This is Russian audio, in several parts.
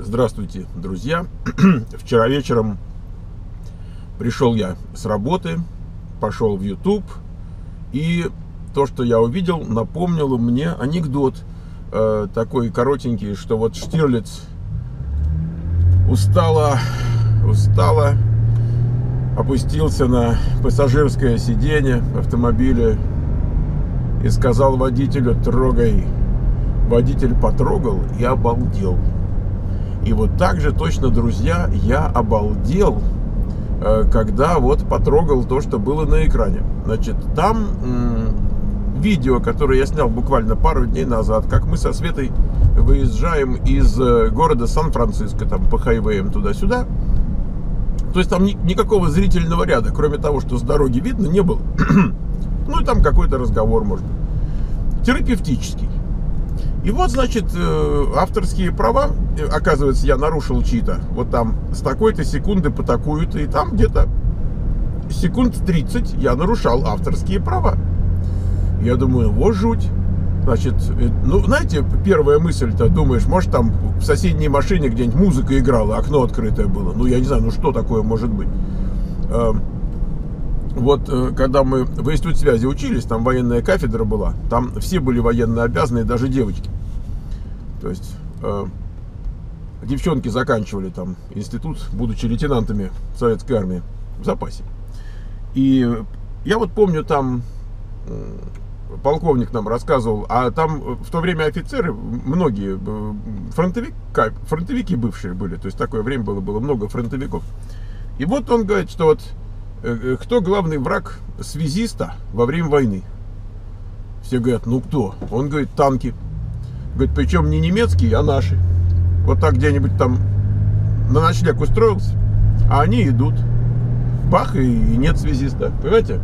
Здравствуйте, друзья. Вчера вечером пришел я с работы, пошел в YouTube, и то, что я увидел, напомнило мне анекдот э, такой коротенький, что вот Штирлиц устало, устало опустился на пассажирское сиденье автомобиля и сказал водителю «трогай». Водитель потрогал и обалдел. И вот так же точно, друзья, я обалдел, э, когда вот потрогал то, что было на экране. Значит, там видео, которое я снял буквально пару дней назад, как мы со Светой выезжаем из э, города Сан-Франциско, там по хайвеям туда-сюда. То есть там ни, никакого зрительного ряда, кроме того, что с дороги видно, не было. ну и там какой-то разговор, может. Терапевтический. И вот, значит, э, авторские права, э, оказывается, я нарушил чьи-то. Вот там с такой-то секунды по такую-то, и там где-то секунд 30 я нарушал авторские права. Я думаю, вот жуть. Значит, э, ну, знаете, первая мысль-то, думаешь, может, там в соседней машине где-нибудь музыка играла, окно открытое было. Ну, я не знаю, ну что такое может быть. Вот э, когда мы в институте связи учились, там военная кафедра была, там все были военно обязанные, даже девочки. То есть э, девчонки заканчивали там институт, будучи лейтенантами советской армии в запасе. И я вот помню там полковник нам рассказывал, а там в то время офицеры, многие э, фронтовик, фронтовики бывшие были, то есть такое время было, было много фронтовиков. И вот он говорит, что вот кто главный враг связиста во время войны? Все говорят, ну кто? Он говорит, танки. Говорит, причем не немецкие, а наши. Вот так где-нибудь там на ночлег устроился, а они идут. Бах, и нет связиста. Понимаете?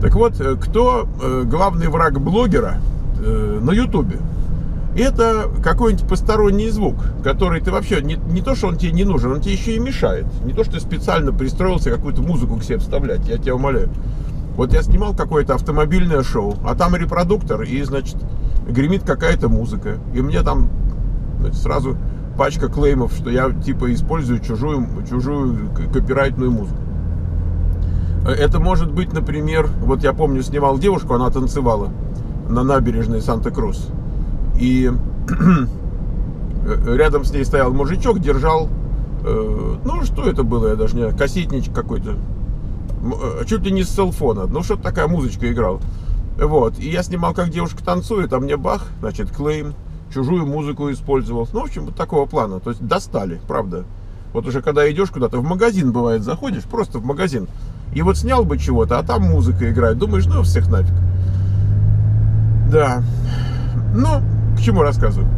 Так вот, э, кто главный враг блогера на ютубе? Это какой-нибудь посторонний звук, который ты вообще, не, не то, что он тебе не нужен, он тебе еще и мешает. Не то, что ты специально пристроился какую-то музыку к себе вставлять, я тебя умоляю. Вот я снимал какое-то автомобильное шоу, а там репродуктор, и, значит, гремит какая-то музыка. И мне там значит, сразу пачка клеймов, что я, типа, использую чужую, чужую копирайтную музыку. Это может быть, например, вот я помню, снимал девушку, она танцевала на набережной Санта-Крус и рядом с ней стоял мужичок, держал, э, ну что это было, я даже не знаю, кассетничек какой-то, э, чуть ли не с селфона, ну что-то такая музычка играла. Вот, и я снимал, как девушка танцует, а мне бах, значит, клейм, чужую музыку использовал. Ну, в общем, вот такого плана, то есть достали, правда. Вот уже когда идешь куда-то, в магазин бывает, заходишь, просто в магазин, и вот снял бы чего-то, а там музыка играет, думаешь, ну всех нафиг. Да, ну, к чему рассказываю?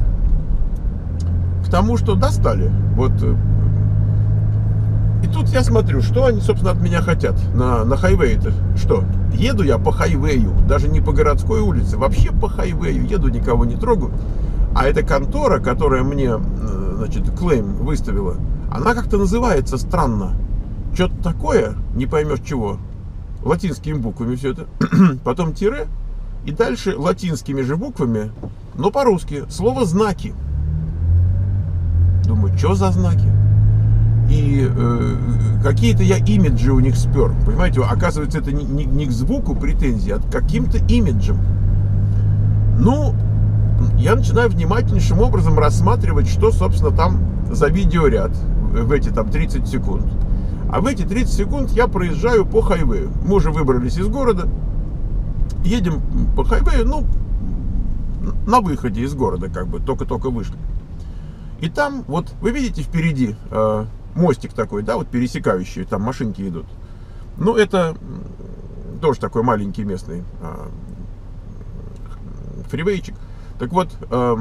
К тому, что достали. Вот. Э, и тут я смотрю, что они, собственно, от меня хотят на, на хайвее-то. Что? Еду я по хайвею, даже не по городской улице, вообще по хайвею. Еду, никого не трогаю. А эта контора, которая мне, э, значит, клейм выставила, она как-то называется странно. Что-то такое, не поймешь чего. Латинскими буквами все это. Потом тире. И дальше латинскими же буквами но по-русски. Слово «знаки». Думаю, что за знаки? И э, какие-то я имиджи у них спер. Понимаете, оказывается, это не, не, не к звуку претензии, а к каким-то имиджам. Ну, я начинаю внимательнейшим образом рассматривать, что, собственно, там за видеоряд в эти там 30 секунд. А в эти 30 секунд я проезжаю по хайвею. Мы уже выбрались из города, едем по хайвею, ну, на выходе из города, как бы, только-только вышли. И там, вот, вы видите впереди э, мостик такой, да, вот пересекающий, там машинки идут. Ну, это тоже такой маленький местный э, фривейчик. Так вот, э,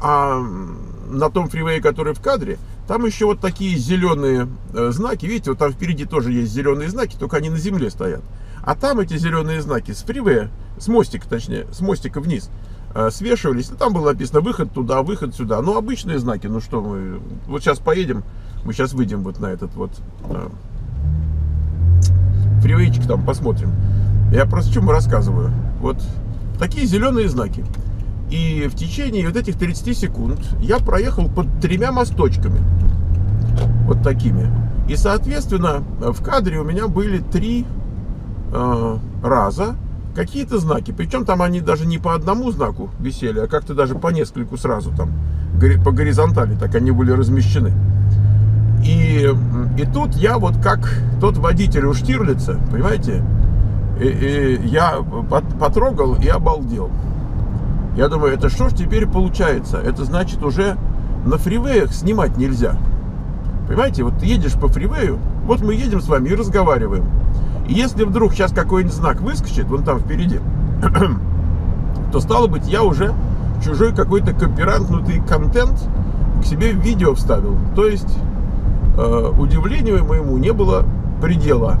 а на том фривее, который в кадре, там еще вот такие зеленые э, знаки. Видите, вот там впереди тоже есть зеленые знаки, только они на земле стоят. А там эти зеленые знаки с фривея, с мостика точнее, с мостика вниз, э, свешивались. Ну, там было написано выход туда, выход сюда. Ну, обычные знаки, ну что мы... Вот сейчас поедем, мы сейчас выйдем вот на этот вот э, фривейчик там, посмотрим. Я просто чему рассказываю. Вот такие зеленые знаки. И в течение вот этих 30 секунд я проехал под тремя мосточками. Вот такими. И, соответственно, в кадре у меня были три э, раза какие-то знаки. Причем там они даже не по одному знаку висели, а как-то даже по нескольку сразу там, по горизонтали, так они были размещены. И, и тут я вот как тот водитель у Штирлица, понимаете, и, и я потрогал и обалдел. Я думаю, это что ж теперь получается? Это значит уже на фривеях снимать нельзя. Понимаете, вот ты едешь по фривею, вот мы едем с вами и разговариваем. Если вдруг сейчас какой-нибудь знак выскочит, вон там впереди, то стало быть, я уже чужой какой-то копирантнутый контент к себе в видео вставил. То есть э, удивлению моему не было предела.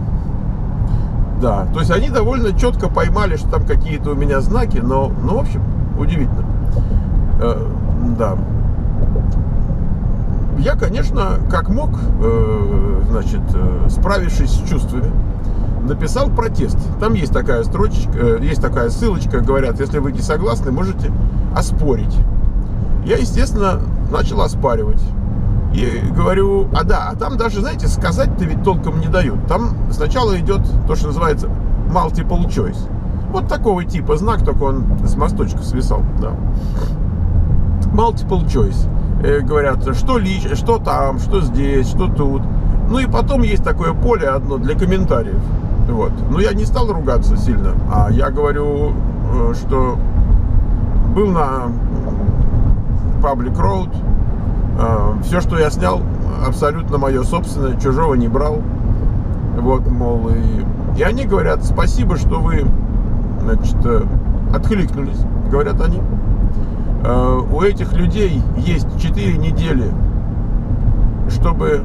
Да, то есть они довольно четко поймали, что там какие-то у меня знаки, но, ну, в общем, удивительно. Э, да я, конечно, как мог, э, значит, э, справившись с чувствами, написал протест. Там есть такая строчечка, э, есть такая ссылочка, говорят, если вы не согласны, можете оспорить. Я, естественно, начал оспаривать. И говорю, а да, а там даже, знаете, сказать-то ведь толком не дают. Там сначала идет то, что называется multiple choice. Вот такого типа знак, только он с мосточка свисал, да. Multiple choice. Э, говорят, что лич, что там, что здесь, что тут. Ну и потом есть такое поле одно для комментариев. Вот. Но я не стал ругаться сильно, а я говорю, э, что был на Public Road, э, все, что я снял, абсолютно мое собственное, чужого не брал. Вот, мол, и, и они говорят, спасибо, что вы, значит, откликнулись, говорят они. Э, у этих людей есть 4 недели, чтобы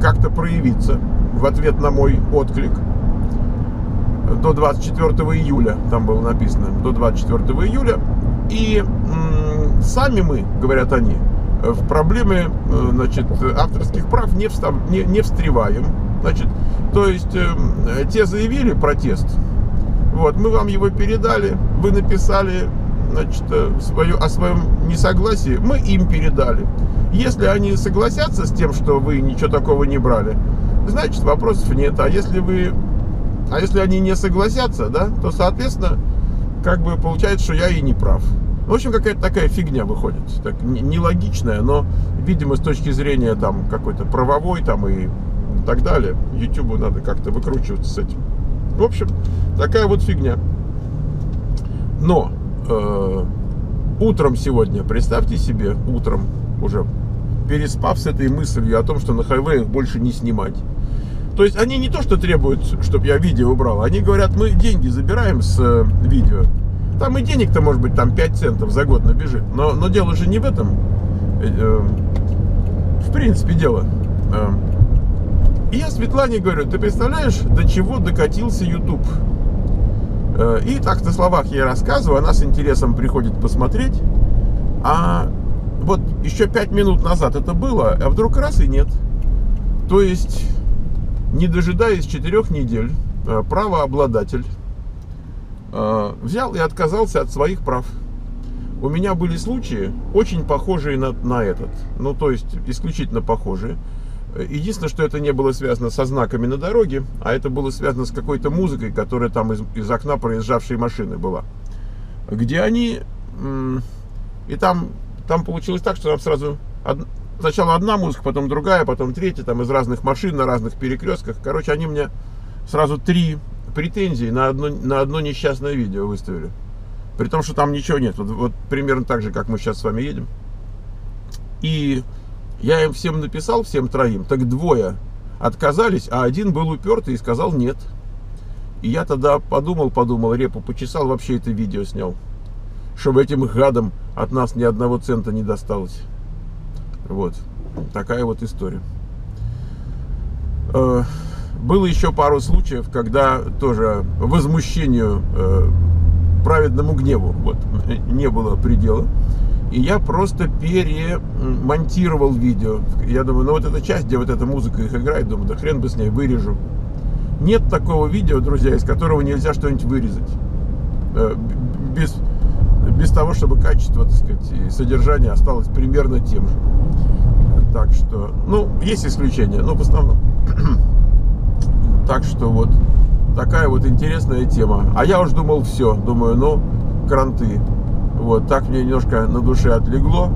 как-то проявиться в ответ на мой отклик до 24 июля, там было написано, до 24 июля. И сами мы, говорят они, в проблемы э, значит, авторских прав не, встав, не, не встреваем. Значит, то есть э, те заявили протест, вот, мы вам его передали, вы написали значит, э, свое, о своем несогласии, мы им передали. Если они согласятся с тем, что вы ничего такого не брали, значит вопросов нет. А если вы, а если они не согласятся, да, то, соответственно, как бы получается, что я и не прав. В общем, какая-то такая фигня выходит. Так, нелогичная, но, видимо, с точки зрения там какой-то правовой там и так далее, YouTube надо как-то выкручиваться с этим. В общем, такая вот фигня. Но э, утром сегодня, представьте себе, утром уже переспав с этой мыслью о том, что на хайвеях больше не снимать. То есть они не то, что требуют, чтобы я видео убрал, они говорят, мы деньги забираем с э, видео. Там и денег-то, может быть, там 5 центов за год набежит. Но, но дело же не в этом. Э, э, в принципе, дело. И я Светлане говорю, ты представляешь, до чего докатился YouTube? И так на словах я рассказываю, она с интересом приходит посмотреть. А вот еще пять минут назад это было, а вдруг раз и нет. То есть, не дожидаясь четырех недель, э, правообладатель э, взял и отказался от своих прав. У меня были случаи, очень похожие на, на этот. Ну, то есть, исключительно похожие. Единственное, что это не было связано со знаками на дороге, а это было связано с какой-то музыкой, которая там из, из окна проезжавшей машины была. Где они... И там, там получилось так, что там сразу... Сначала одна музыка, потом другая, потом третья, там из разных машин, на разных перекрестках. Короче, они мне сразу три претензии на одно, на одно несчастное видео выставили. При том, что там ничего нет. Вот, вот примерно так же, как мы сейчас с вами едем. И я им всем написал, всем троим, так двое отказались, а один был упертый и сказал нет. И я тогда подумал, подумал, репу почесал, вообще это видео снял. Чтобы этим гадам от нас ни одного цента не досталось. Вот. Такая вот история. Э, было еще пару случаев, когда тоже возмущению, э, праведному гневу, вот, не было предела. И я просто перемонтировал видео. Я думаю, ну вот эта часть, где вот эта музыка их играет, думаю, да хрен бы с ней вырежу. Нет такого видео, друзья, из которого нельзя что-нибудь вырезать. Э, без, без того, чтобы качество, так сказать, и содержание осталось примерно тем же. Так что, ну, есть исключения, но в основном. так что вот такая вот интересная тема. А я уж думал, все, думаю, ну, кранты. Вот, так мне немножко на душе отлегло.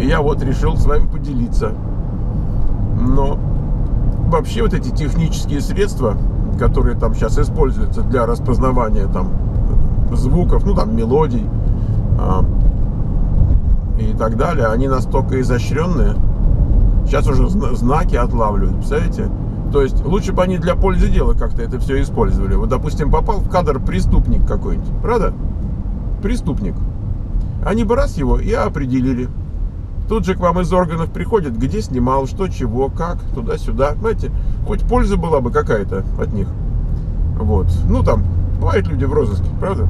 И я вот решил с вами поделиться. Но вообще вот эти технические средства, которые там сейчас используются для распознавания там звуков, ну там мелодий и так далее, они настолько изощренные. Сейчас уже знаки отлавливают, представляете? То есть лучше бы они для пользы дела как-то это все использовали. Вот, допустим, попал в кадр преступник какой-нибудь, правда? Преступник. Они бы раз его и определили. Тут же к вам из органов приходят, где снимал, что, чего, как, туда-сюда. Знаете, хоть польза была бы какая-то от них. Вот. Ну, там, бывают люди в розыске, правда?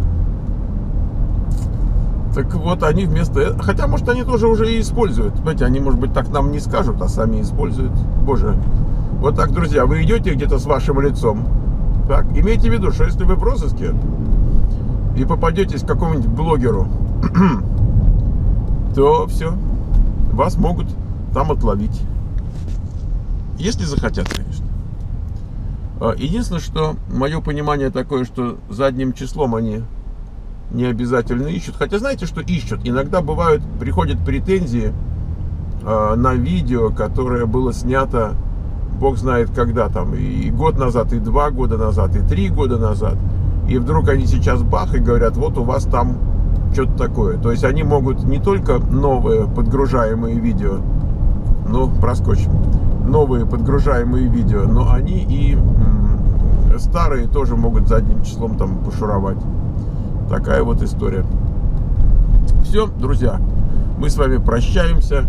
Так вот, они вместо... Хотя, может, они тоже уже и используют. Знаете, они, может быть, так нам не скажут, а сами используют. Боже. Вот так, друзья, вы идете где-то с вашим лицом. Так, имейте в виду, что если вы в розыске и попадетесь к какому-нибудь блогеру, то все, вас могут там отловить. Если захотят, конечно. А, единственное, что мое понимание такое, что задним числом они не обязательно ищут. Хотя знаете, что ищут? Иногда бывают, приходят претензии э, на видео, которое было снято, бог знает когда там, и год назад, и два года назад, и три года назад. И вдруг они сейчас бах и говорят, вот у вас там что-то такое. То есть они могут не только новые подгружаемые видео, ну, проскочим, новые подгружаемые видео, но они и старые тоже могут задним числом там пошуровать. Такая вот история. Все, друзья, мы с вами прощаемся.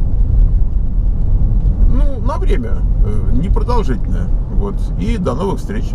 Ну, на время, э, непродолжительное. Вот. И до новых встреч.